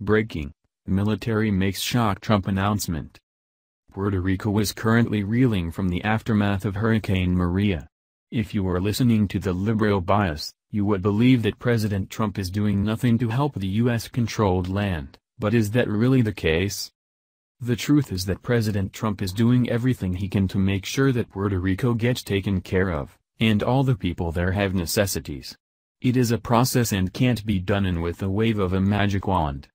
Breaking. Military makes shock Trump announcement. Puerto Rico is currently reeling from the aftermath of Hurricane Maria. If you were listening to the liberal bias, you would believe that President Trump is doing nothing to help the U.S.-controlled land, but is that really the case? The truth is that President Trump is doing everything he can to make sure that Puerto Rico gets taken care of, and all the people there have necessities. It is a process and can't be done in with a wave of a magic wand.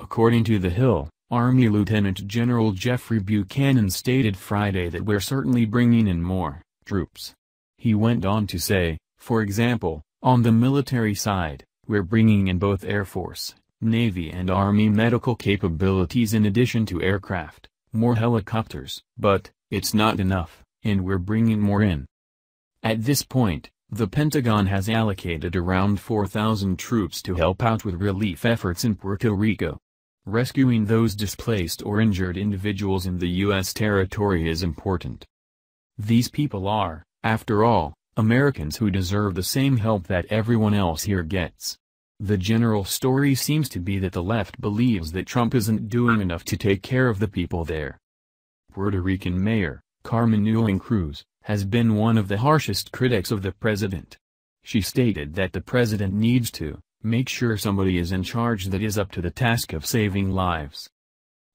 According to The Hill, Army Lieutenant General Jeffrey Buchanan stated Friday that we're certainly bringing in more troops. He went on to say, for example, on the military side, we're bringing in both Air Force, Navy and Army medical capabilities in addition to aircraft, more helicopters. But, it's not enough, and we're bringing more in. At this point, the Pentagon has allocated around 4,000 troops to help out with relief efforts in Puerto Rico. Rescuing those displaced or injured individuals in the U.S. territory is important. These people are, after all, Americans who deserve the same help that everyone else here gets. The general story seems to be that the left believes that Trump isn't doing enough to take care of the people there. Puerto Rican Mayor, Carmen Yulín Cruz, has been one of the harshest critics of the president. She stated that the president needs to make sure somebody is in charge that is up to the task of saving lives.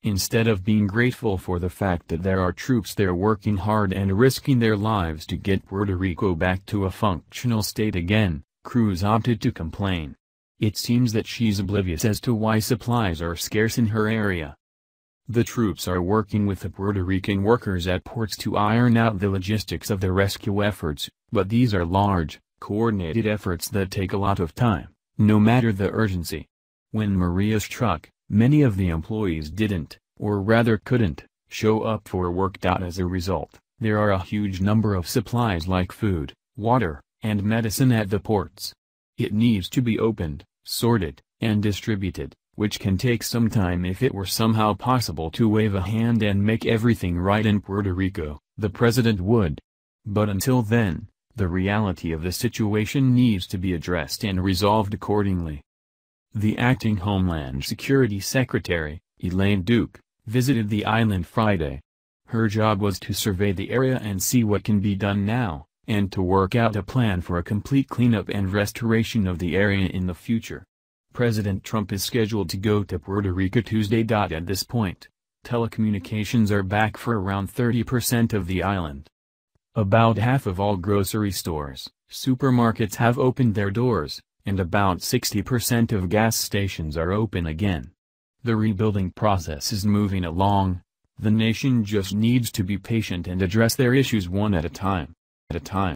Instead of being grateful for the fact that there are troops there working hard and risking their lives to get Puerto Rico back to a functional state again, Cruz opted to complain. It seems that she's oblivious as to why supplies are scarce in her area. The troops are working with the Puerto Rican workers at ports to iron out the logistics of the rescue efforts, but these are large, coordinated efforts that take a lot of time, no matter the urgency. When Maria struck, many of the employees didn't, or rather couldn't, show up for work. As a result, there are a huge number of supplies like food, water, and medicine at the ports. It needs to be opened, sorted, and distributed, which can take some time if it were somehow possible to wave a hand and make everything right in Puerto Rico, the president would. But until then, the reality of the situation needs to be addressed and resolved accordingly. The acting Homeland Security Secretary, Elaine Duke, visited the island Friday. Her job was to survey the area and see what can be done now, and to work out a plan for a complete cleanup and restoration of the area in the future. President Trump is scheduled to go to Puerto Rico Tuesday. At this point, telecommunications are back for around 30% of the island. About half of all grocery stores, supermarkets have opened their doors, and about 60% of gas stations are open again. The rebuilding process is moving along, the nation just needs to be patient and address their issues one at a time at a time.